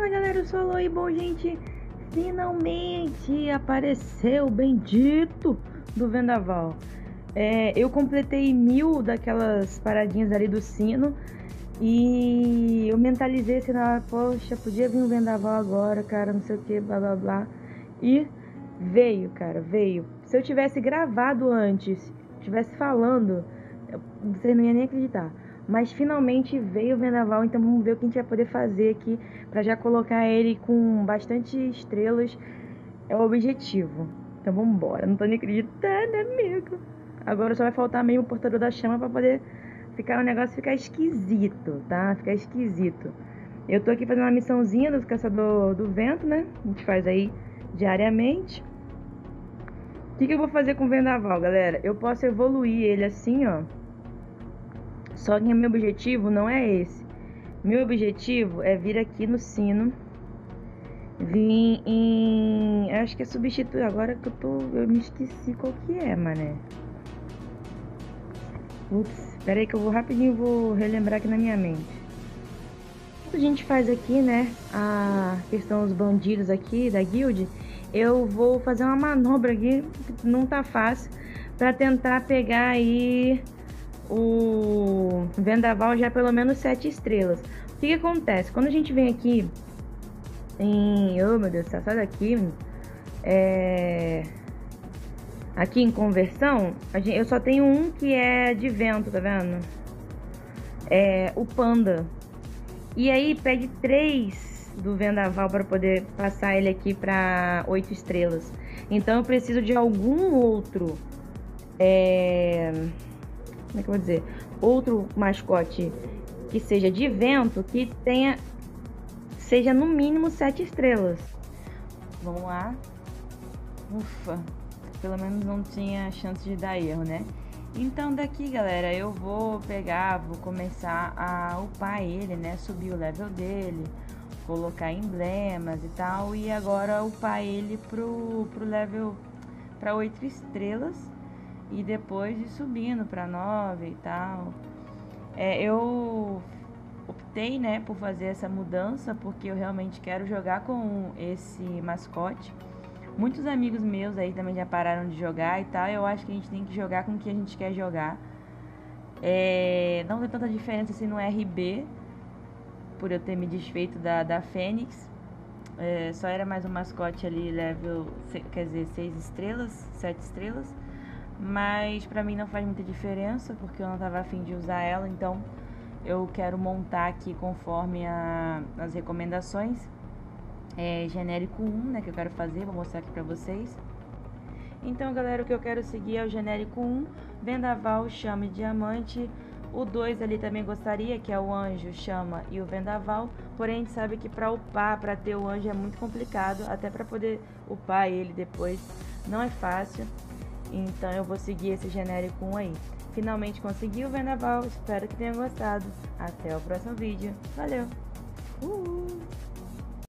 Fala galera, eu sou a e bom gente, finalmente apareceu o bendito do vendaval. É, eu completei mil daquelas paradinhas ali do sino e eu mentalizei assim, na poxa, podia vir um vendaval agora, cara, não sei o que, blá blá blá. E veio, cara, veio. Se eu tivesse gravado antes, tivesse falando, você não ia nem acreditar. Mas finalmente veio o vendaval, então vamos ver o que a gente vai poder fazer aqui para já colocar ele com bastante estrelas. É o objetivo. Então vamos embora. Não tô nem acreditando, amigo. Agora só vai faltar meio o portador da chama para poder ficar o negócio ficar esquisito, tá? Ficar esquisito. Eu tô aqui fazendo uma missãozinha do caçador do vento, né? A gente faz aí diariamente. O que, que eu vou fazer com o vendaval, galera? Eu posso evoluir ele assim, ó só que meu objetivo não é esse. Meu objetivo é vir aqui no sino. Vir em. Acho que é substituir. Agora que eu tô. Eu me esqueci qual que é, mané. Ups, aí que eu vou rapidinho vou relembrar aqui na minha mente. A gente faz aqui, né? A questão dos bandidos aqui da guild. Eu vou fazer uma manobra aqui, não tá fácil, para tentar pegar aí o vendaval já é pelo menos 7 estrelas. O que, que, acontece? Quando a gente vem aqui em. Oh meu Deus, sai daqui. É... Aqui em conversão, gente, eu só tenho um que é de vento, tá vendo? É o panda. E aí pede 3 do vendaval para poder passar ele aqui para 8 estrelas. Então eu preciso de algum outro. É como é que eu vou dizer? Outro mascote que seja de vento que tenha seja no mínimo sete estrelas. Vamos lá. Ufa, pelo menos não tinha chance de dar erro, né? Então daqui, galera, eu vou pegar, vou começar a upar ele, né? Subir o level dele, colocar emblemas e tal, e agora upar ele pro, pro level para 8 estrelas e depois ir subindo para 9 e tal. É, eu optei, né, por fazer essa mudança porque eu realmente quero jogar com esse mascote. Muitos amigos meus aí também já pararam de jogar e tal. Eu acho que a gente tem que jogar com o que a gente quer jogar. É, não tem tanta diferença assim no RB, por eu ter me desfeito da, da Fênix. É, só era mais um mascote ali, level, quer dizer, 6 estrelas, 7 estrelas mas para mim não faz muita diferença porque eu não estava afim de usar ela, então eu quero montar aqui conforme a, as recomendações. É genérico 1, né, que eu quero fazer, vou mostrar aqui para vocês. Então, galera, o que eu quero seguir é o genérico 1, vendaval, chama e diamante. O 2 ali também gostaria, que é o anjo, chama e o vendaval. Porém, a gente sabe que para upar, para ter o anjo é muito complicado, até para poder upar ele depois não é fácil. Então eu vou seguir esse genérico 1 aí. Finalmente consegui o vendaval, espero que tenham gostado. Até o próximo vídeo. Valeu! Uhul.